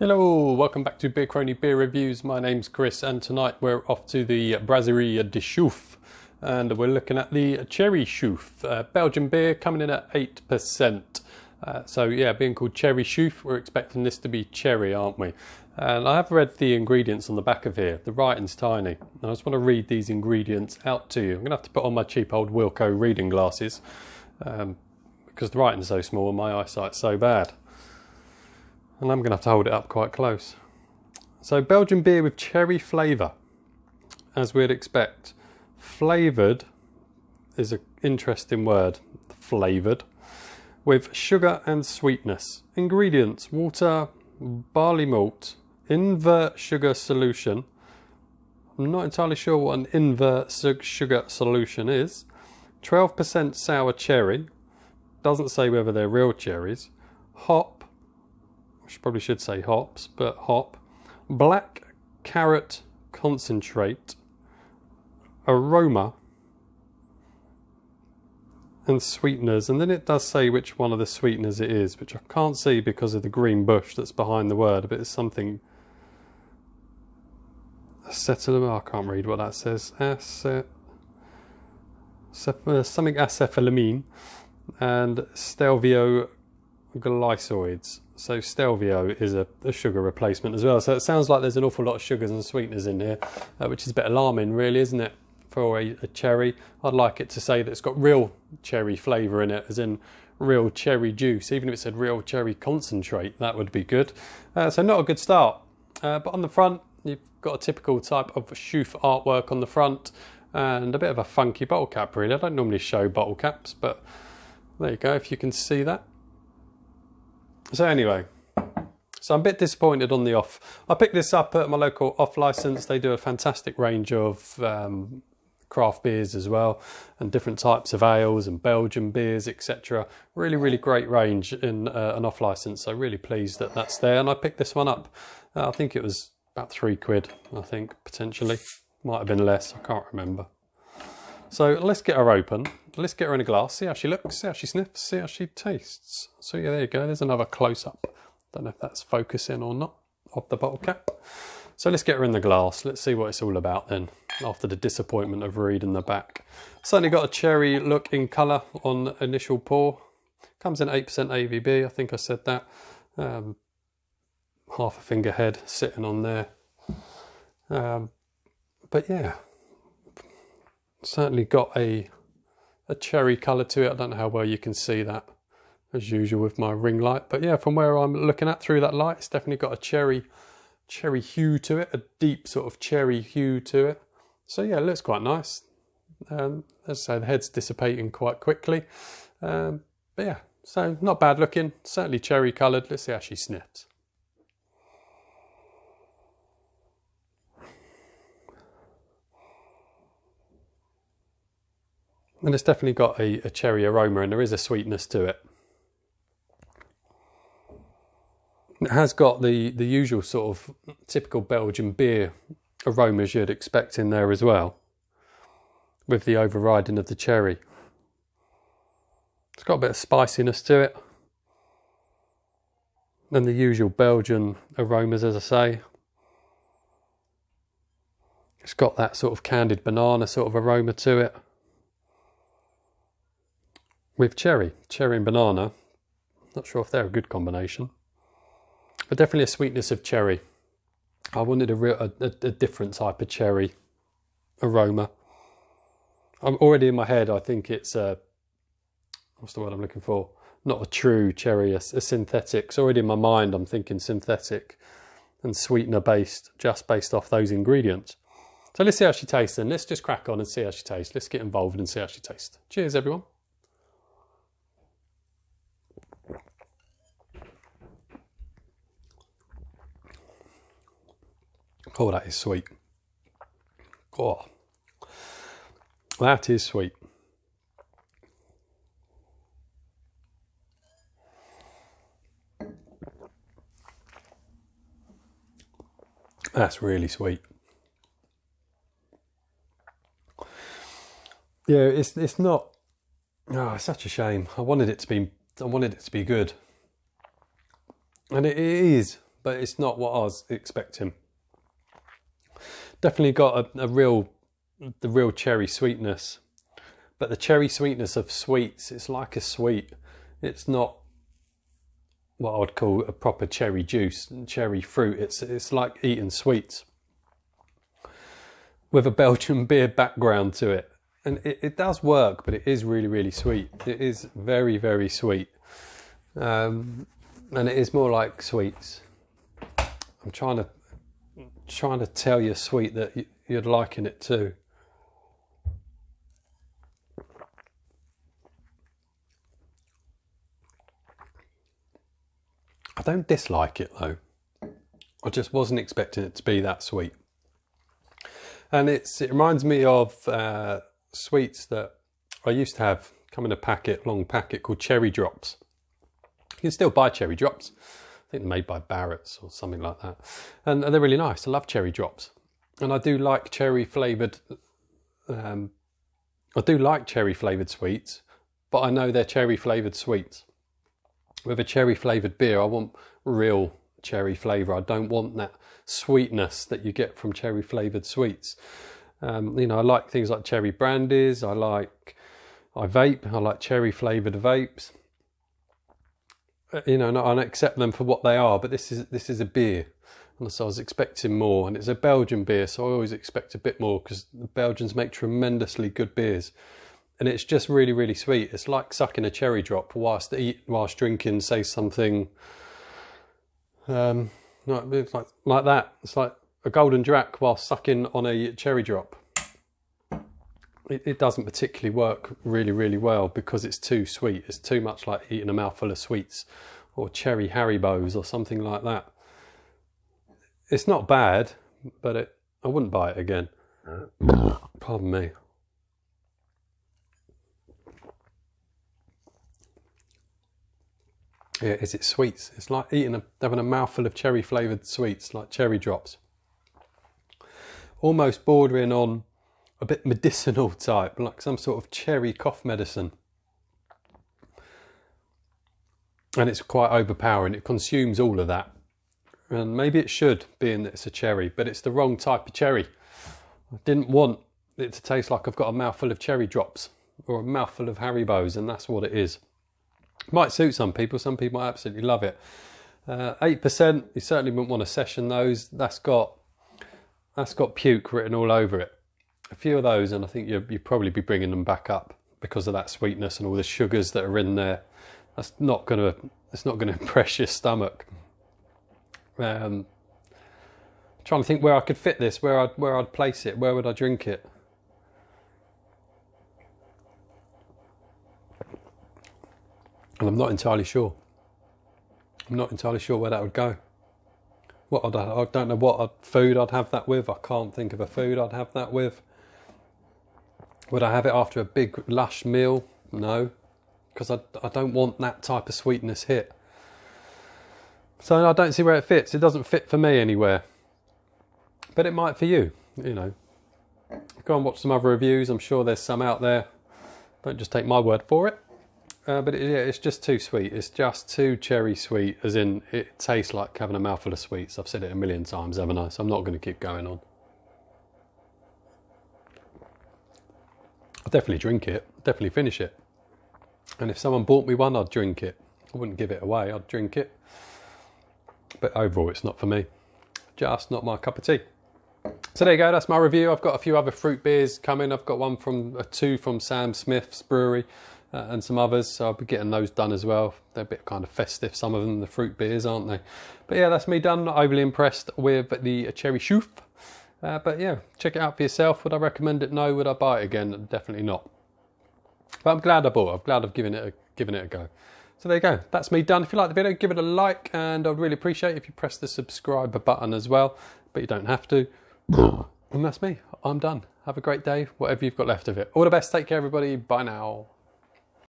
Hello, welcome back to Beer Crony Beer Reviews. My name's Chris, and tonight we're off to the Brasserie d'Achouffe, and we're looking at the Cherry Chouffe, uh, Belgian beer coming in at 8%. Uh, so, yeah, being called Cherry Chouffe, we're expecting this to be cherry, aren't we? And I have read the ingredients on the back of here. The writing's tiny. And I just want to read these ingredients out to you. I'm going to have to put on my cheap old Wilko reading glasses um, because the writing's so small and my eyesight's so bad and I'm going to have to hold it up quite close. So Belgian beer with cherry flavour, as we'd expect. Flavoured is an interesting word, flavoured, with sugar and sweetness. Ingredients, water, barley malt, invert sugar solution. I'm not entirely sure what an invert sugar solution is. 12% sour cherry, doesn't say whether they're real cherries. Hop, probably should say hops, but hop, black carrot concentrate, aroma, and sweeteners. And then it does say which one of the sweeteners it is, which I can't see because of the green bush that's behind the word, but it's something. Acetyl, I can't read what that says. Acet, something acethylamine and steviol glycoids. So Steviol is a, a, sugar replacement as well. So it sounds like there's an awful lot of sugars and sweeteners in here, uh, which is a bit alarming, really, isn't it? For a, a, cherry, I'd like it to say that it's got real cherry flavour in it, as in real cherry juice. Even if it said real cherry concentrate, that would be good. Uh, so not a good start. Uh, but on the front, you've got a typical type of Chouffe artwork on the front, and a bit of a funky bottle cap. Really, I don't normally show bottle caps, but there you go. If you can see that. So anyway, so I'm a bit disappointed on the off. I picked this up at my local off license. They do a fantastic range of um, craft beers as well, and different types of ales and Belgian beers, etc. Really, really great range in uh, an off license. So really pleased that that's there. And I picked this one up. Uh, I think it was about three quid. I think potentially might have been less. I can't remember. So let's get her open. Let's get her in a glass, see how she looks, see how she sniffs, see how she tastes. So yeah, there you go. There's another close-up. Don't know if that's focusing or not of the bottle cap. So let's get her in the glass. Let's see what it's all about then, after the disappointment of reading the back. Certainly got a cherry look in colour on initial pour. Comes in 8% ABV, I think I said that. Um, half a finger head sitting on there. Um, but yeah, certainly got a a cherry colour to it. I don't know how well you can see that as usual with my ring light. But yeah, from where I'm looking at through that light, it's definitely got a cherry cherry hue to it, a deep sort of cherry hue to it. So yeah, it looks quite nice. Um, as I say, the head's dissipating quite quickly. Um, but yeah, so not bad looking, certainly cherry coloured. Let's see how she sniffs. And it's definitely got a, a cherry aroma and there is a sweetness to it. It has got the, the usual sort of typical Belgian beer aromas you'd expect in there as well, with the overriding of the cherry. It's got a bit of spiciness to it, and the usual Belgian aromas, as I say. It's got that sort of candied banana sort of aroma to it with cherry, cherry and banana. Not sure if they're a good combination, but definitely a sweetness of cherry. I wanted a, real, a, a different type of cherry aroma. I'm already in my head. I think it's a what's the word I'm looking for? Not a true cherry, a, a synthetic. It's already in my mind. I'm thinking synthetic and sweetener based, just based off those ingredients. So let's see how she tastes and let's just crack on and see how she tastes. Let's get involved and see how she tastes. Cheers, everyone. Oh, that is sweet. Oh, that is sweet. That's really sweet. Yeah, it's it's not. Oh, such a shame. I wanted it to be. I wanted it to be good, and it is but it's not what I was expecting. Definitely got a, a real, the real cherry sweetness, but the cherry sweetness of sweets, it's like a sweet. It's not what I would call a proper cherry juice and cherry fruit. It's it's like eating sweets with a Belgian beer background to it. And it, it does work, but it is really, really sweet. It is very, very sweet. Um, and it is more like sweets. I'm trying to trying to tell you sweet that you'd liken it too. I don't dislike it though. I just wasn't expecting it to be that sweet. And it's it reminds me of uh, sweets that I used to have come in a packet, long packet called cherry drops. You can still buy cherry drops. I think they're made by Barratt's or something like that. And they're really nice. I love cherry drops. And I do like cherry flavoured, um, I do like cherry flavoured sweets, but I know they're cherry flavoured sweets. With a cherry flavoured beer, I want real cherry flavour. I don't want that sweetness that you get from cherry flavoured sweets. Um, you know, I like things like cherry brandies. I like, I vape. I like cherry flavoured vapes. Uh, you know, and I accept them for what they are. But this is this is a beer, and so I was expecting more. And it's a Belgian beer, so I always expect a bit more because the Belgians make tremendously good beers. And it's just really, really sweet. It's like sucking a cherry drop whilst eat, whilst drinking, say something um, like, like, like that. It's like a Gulden Draak while sucking on a cherry drop. It, it doesn't particularly work really, really well because it's too sweet. It's too much like eating a mouthful of sweets or cherry Haribos or something like that. It's not bad, but it, I wouldn't buy it again. Uh. Pardon me. Yeah, is it sweets? It's like eating a, having a mouthful of cherry flavoured sweets, like cherry drops. Almost bordering on a bit medicinal type, like some sort of cherry cough medicine. And it's quite overpowering. It consumes all of that. And maybe it should, being that it's a cherry, but it's the wrong type of cherry. I didn't want it to taste like I've got a mouthful of cherry drops or a mouthful of Haribos, and that's what it is. Might suit some people. Some people absolutely love it. Uh, eight uh, percent. You certainly wouldn't want to session those. That's got that's got puke written all over it. A few of those, and I think you would probably be bringing them back up because of that sweetness and all the sugars that are in there. That's not gonna. It's not gonna impress your stomach. Um, trying to think where I could fit this, where I'd where I'd place it, where would I drink it. And I'm not entirely sure. I'm not entirely sure where that would go. What I'd, I don't know what I'd, food I'd have that with. I can't think of a food I'd have that with. Would I have it after a big lush meal? No, because I, I don't want that type of sweetness hit. So I don't see where it fits. It doesn't fit for me anywhere. But it might for you, you know. Go and watch some other reviews. I'm sure there's some out there. Don't just take my word for it. Uh, but it, yeah, it's just too sweet. It's just too cherry sweet, as in it tastes like having a mouthful of sweets. I've said it a million times, haven't I? So I'm not going to keep going on. I'll definitely drink it, definitely finish it. And if someone bought me one, I'd drink it. I wouldn't give it away, I'd drink it. But overall, it's not for me. Just not my cup of tea. So there you go, that's my review. I've got a few other fruit beers coming. I've got one from, uh, two from Sam Smith's brewery uh, and some others. So I'll be getting those done as well. They're a bit kind of festive, some of them, the fruit beers, aren't they? But yeah, that's me done. Not overly impressed with the cherry chouffe. Uh, but yeah, check it out for yourself. Would I recommend it? No. Would I buy it again? Definitely not. But I'm glad I bought. I'm glad I've given it a, given it a go. So there you go. That's me done. If you like the video, give it a like, and I'd really appreciate if you press the subscribe button as well. But you don't have to. and that's me. I'm done. Have a great day, whatever you've got left of it. All the best. Take care, everybody. Bye now.